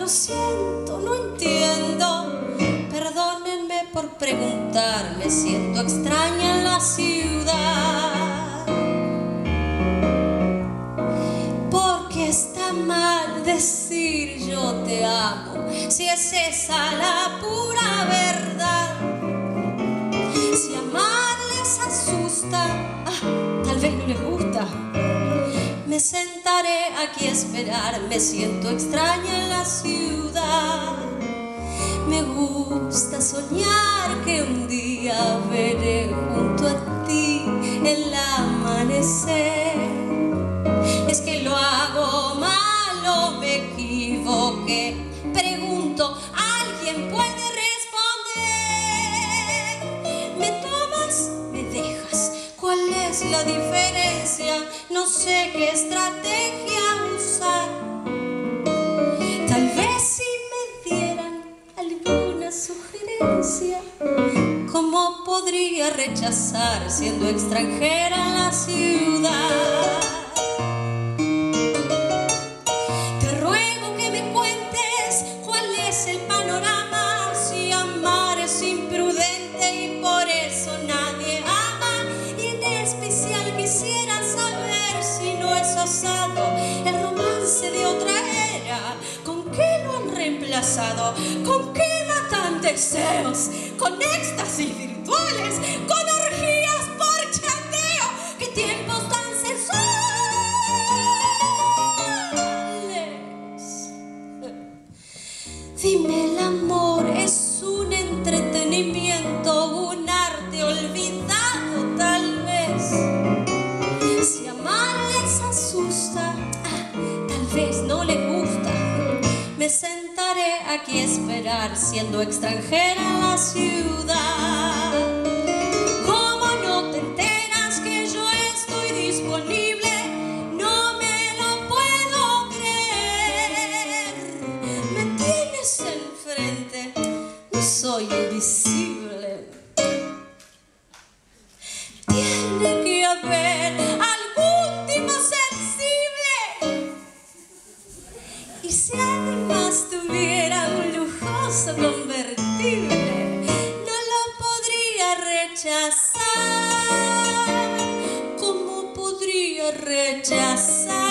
lo siento, no entiendo. Perdónenme por preguntar, me siento extraña en la ciudad. Porque está mal decir yo te amo, si es esa la pura verdad. Si amarles asusta, ah, tal vez no les gusta. Sentaré aquí a esperar, me siento extraña en la ciudad. Me gusta soñar que un día veré junto a ti el amanecer. Es que lo hago mal o me equivoqué. Pregunto, ¿alguien puede responder? ¿Me tomas? ¿Me dejas? ¿Cuál es la diferencia? No sé qué estrategia usar. Tal vez si me dieran alguna sugerencia, ¿cómo podría rechazar siendo extranjera en la ciudad? El romance de otra era. ¿Con qué lo han reemplazado? ¿Con qué matan deseos? ¿Con éxtasis virtuales? ¿Con orgías por chateo? ¿Qué tiempos tan sensuales? Dime, el amor asusta, tal vez no les gusta. Me sentaré aquí a esperar siendo extranjera en la ciudad. Lujoso convertible, no lo podría rechazar. ¿Cómo podría rechazar?